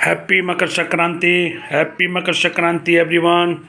Happy Makar Sankranti. Happy Makar Sankranti, everyone.